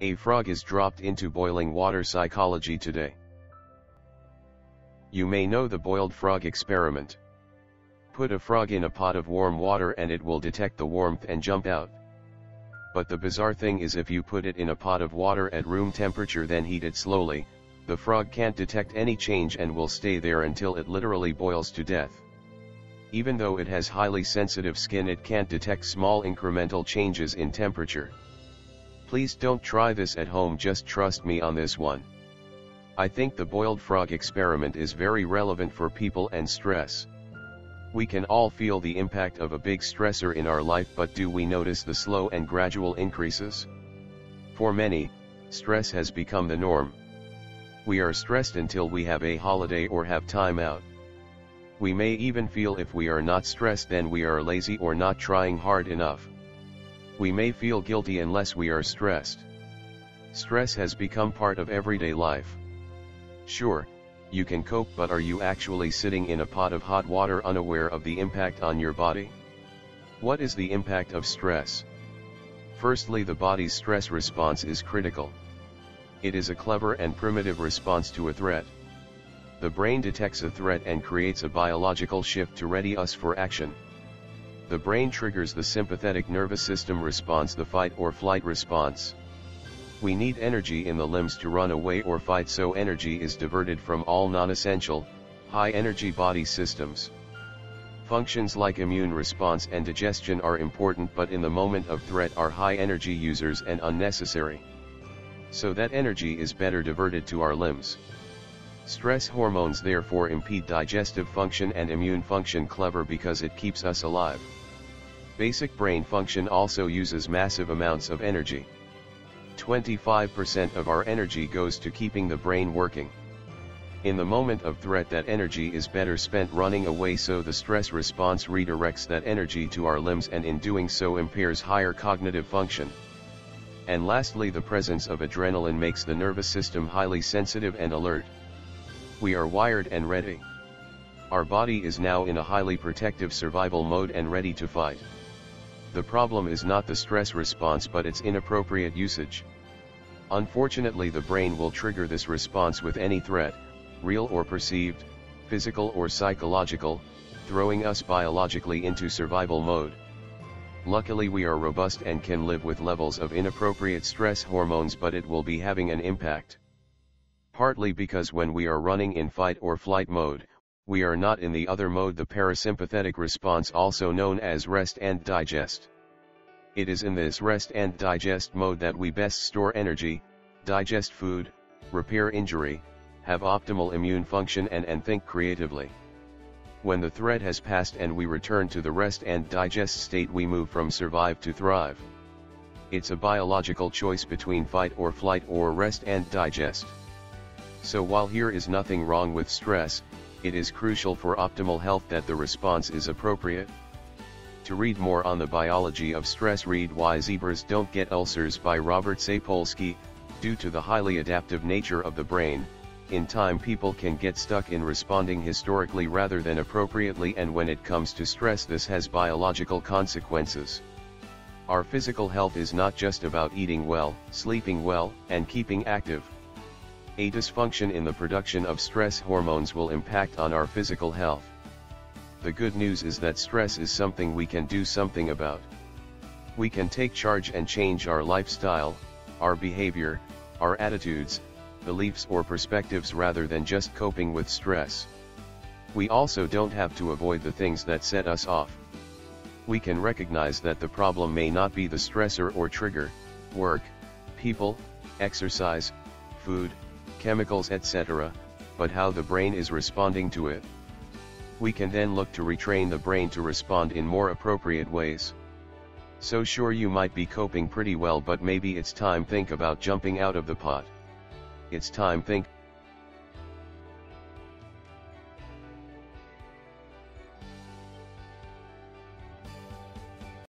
A frog is dropped into boiling water psychology today. You may know the boiled frog experiment. Put a frog in a pot of warm water and it will detect the warmth and jump out. But the bizarre thing is if you put it in a pot of water at room temperature then heat it slowly, the frog can't detect any change and will stay there until it literally boils to death. Even though it has highly sensitive skin it can't detect small incremental changes in temperature. Please don't try this at home just trust me on this one. I think the boiled frog experiment is very relevant for people and stress. We can all feel the impact of a big stressor in our life but do we notice the slow and gradual increases? For many, stress has become the norm. We are stressed until we have a holiday or have time out. We may even feel if we are not stressed then we are lazy or not trying hard enough we may feel guilty unless we are stressed. Stress has become part of everyday life. Sure, you can cope but are you actually sitting in a pot of hot water unaware of the impact on your body? What is the impact of stress? Firstly the body's stress response is critical. It is a clever and primitive response to a threat. The brain detects a threat and creates a biological shift to ready us for action. The brain triggers the sympathetic nervous system response the fight or flight response. We need energy in the limbs to run away or fight so energy is diverted from all non-essential, high-energy body systems. Functions like immune response and digestion are important but in the moment of threat are high-energy users and unnecessary. So that energy is better diverted to our limbs. Stress hormones therefore impede digestive function and immune function clever because it keeps us alive. Basic brain function also uses massive amounts of energy. 25% of our energy goes to keeping the brain working. In the moment of threat that energy is better spent running away so the stress response redirects that energy to our limbs and in doing so impairs higher cognitive function. And lastly the presence of adrenaline makes the nervous system highly sensitive and alert. We are wired and ready. Our body is now in a highly protective survival mode and ready to fight. The problem is not the stress response but its inappropriate usage. Unfortunately the brain will trigger this response with any threat, real or perceived, physical or psychological, throwing us biologically into survival mode. Luckily we are robust and can live with levels of inappropriate stress hormones but it will be having an impact. Partly because when we are running in fight or flight mode, we are not in the other mode the parasympathetic response also known as rest and digest. It is in this rest and digest mode that we best store energy, digest food, repair injury, have optimal immune function and, and think creatively. When the threat has passed and we return to the rest and digest state we move from survive to thrive. It's a biological choice between fight or flight or rest and digest. So while here is nothing wrong with stress, it is crucial for optimal health that the response is appropriate. To read more on the biology of stress read Why Zebras Don't Get Ulcers by Robert Sapolsky, due to the highly adaptive nature of the brain, in time people can get stuck in responding historically rather than appropriately and when it comes to stress this has biological consequences. Our physical health is not just about eating well, sleeping well, and keeping active. A dysfunction in the production of stress hormones will impact on our physical health. The good news is that stress is something we can do something about. We can take charge and change our lifestyle, our behavior, our attitudes, beliefs or perspectives rather than just coping with stress. We also don't have to avoid the things that set us off. We can recognize that the problem may not be the stressor or trigger, work, people, exercise, food, chemicals etc., but how the brain is responding to it. We can then look to retrain the brain to respond in more appropriate ways. So sure you might be coping pretty well but maybe it's time think about jumping out of the pot. It's time think,